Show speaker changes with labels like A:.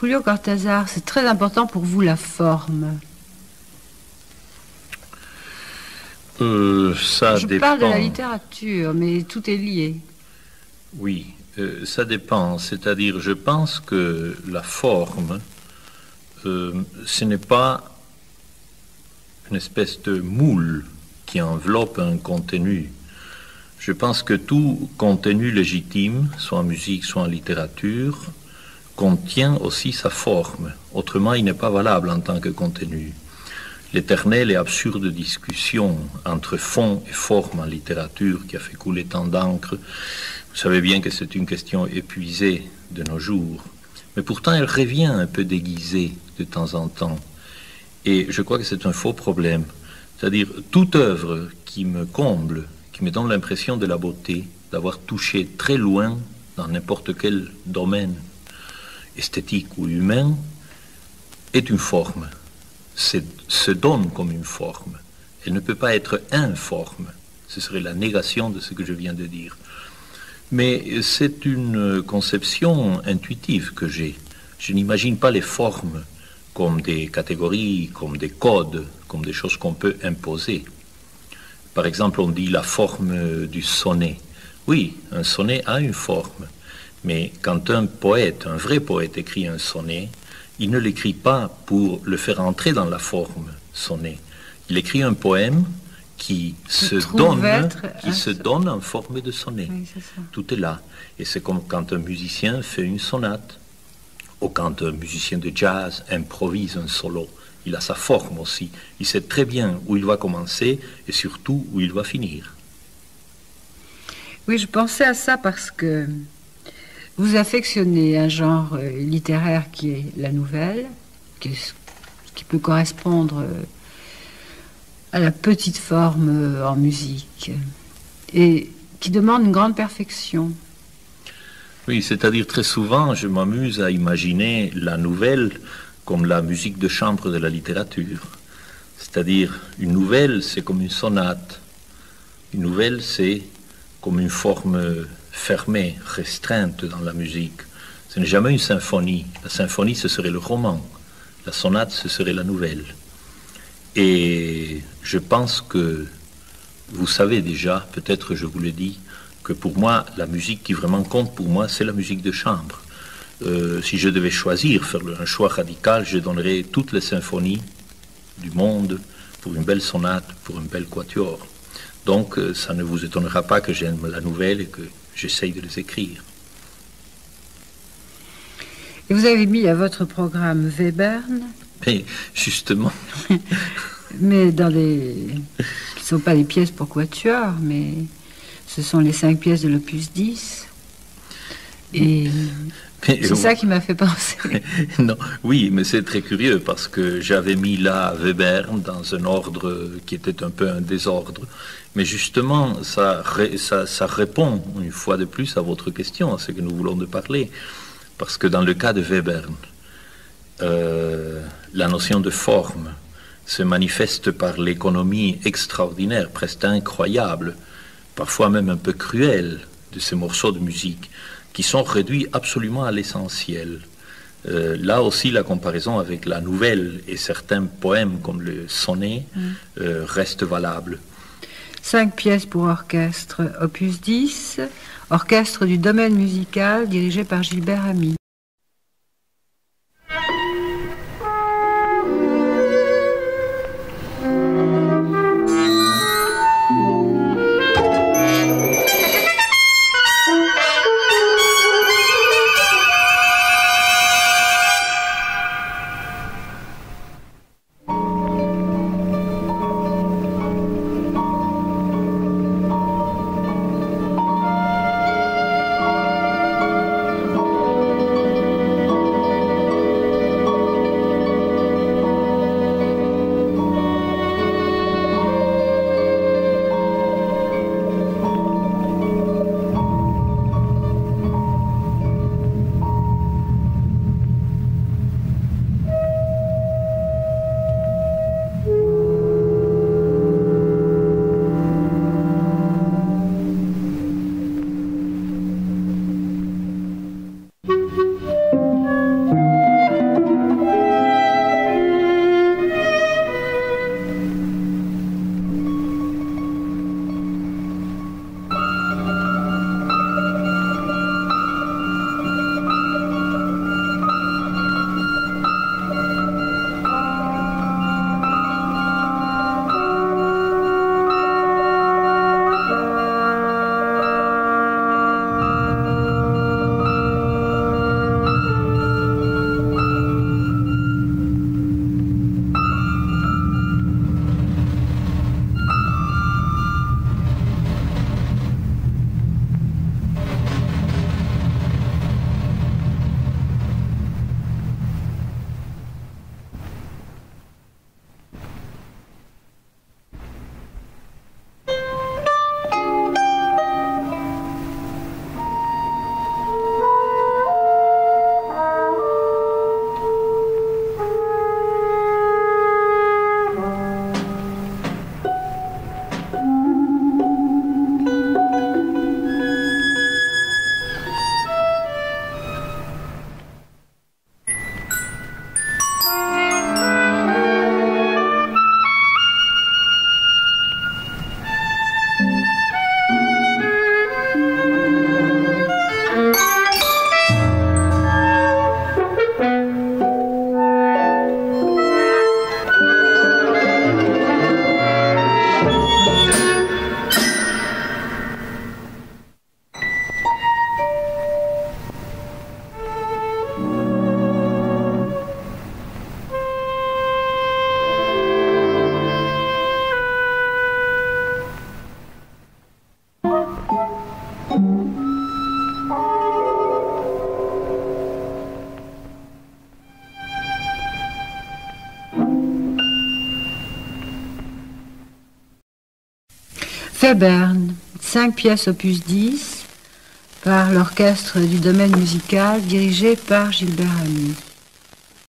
A: Julio Cortázar, c'est très important pour vous la forme.
B: Euh, ça
A: Je
B: dépend.
A: parle de la littérature, mais tout est lié.
B: Oui, euh, ça dépend. C'est-à-dire, je pense que la forme, euh, ce n'est pas une espèce de moule qui enveloppe un contenu. Je pense que tout contenu légitime, soit en musique, soit en littérature, contient aussi sa forme. Autrement, il n'est pas valable en tant que contenu. L'éternelle et absurde discussion entre fond et forme en littérature qui a fait couler tant d'encre, vous savez bien que c'est une question épuisée de nos jours. Mais pourtant, elle revient un peu déguisée de temps en temps. Et je crois que c'est un faux problème. C'est-à-dire, toute œuvre qui me comble, qui me donne l'impression de la beauté, d'avoir touché très loin dans n'importe quel domaine esthétique ou humain, est une forme. Se donne comme une forme. Elle ne peut pas être informe. Ce serait la négation de ce que je viens de dire. Mais c'est une conception intuitive que j'ai. Je n'imagine pas les formes comme des catégories, comme des codes, comme des choses qu'on peut imposer. Par exemple, on dit la forme du sonnet. Oui, un sonnet a une forme. Mais quand un poète, un vrai poète écrit un sonnet, il ne l'écrit pas pour le faire entrer dans la forme sonnet. Il écrit un poème qui se donne,
A: être
B: qui se donne en forme de sonnet.
A: Oui.
B: Tout est là. Et c'est comme quand un musicien fait une sonate, ou quand un musicien de jazz improvise un solo. Il a sa forme aussi. Il sait très bien où il va commencer et surtout où il va finir.
A: Oui, je pensais à ça parce que vous affectionnez un genre euh, littéraire qui est la nouvelle, qui, peut correspondre euh, à la petite forme euh, en musique, et qui demande une grande perfection.
B: Oui, c'est-à-dire très souvent, je m'amuse à imaginer la nouvelle comme la musique de chambre de la littérature. C'est-à-dire, une nouvelle, c'est comme une sonate. Une nouvelle, c'est comme une forme fermée, restreinte dans la musique. Ce n'est jamais une symphonie. La symphonie, ce serait le roman. La sonate, ce serait la nouvelle. Et je pense que vous savez déjà, peut-être je vous le dis, que pour moi, la musique qui vraiment compte pour moi, c'est la musique de chambre. Euh, si je devais choisir, faire un choix radical, je donnerais toutes les symphonies du monde pour une belle sonate, pour une belle quatuor. Donc, euh, ça ne vous étonnera pas que j'aime la nouvelle et que j'essaye de les écrire.
A: Et vous avez mis à votre programme Webern,
B: Mais justement,
A: mais dans les... qui ne sont pas des pièces pour quatuor, mais ce sont les cinq pièces de l'opus 10. Et c'est ça qui m'a fait penser.
B: non, oui, mais c'est très curieux parce que j'avais mis là Webern dans un ordre qui était un peu un désordre. Mais justement, ça, ça répond une fois de plus à votre question, à ce que nous voulons de parler. Parce que dans le cas de Webern, euh, la notion de forme se manifeste par l'économie extraordinaire, presque incroyable, parfois même un peu cruelle de ces morceaux de musique qui sont réduits absolument à l'essentiel. Euh, là aussi, la comparaison avec la nouvelle et certains poèmes comme le sonnet euh, reste valable.
A: Cinq pièces pour orchestre, opus 10, orchestre du domaine musical dirigé par Gilbert Ami. Febern, cinq pièces opus 10 par l'orchestre du domaine musical dirigé par Gilbert Ami.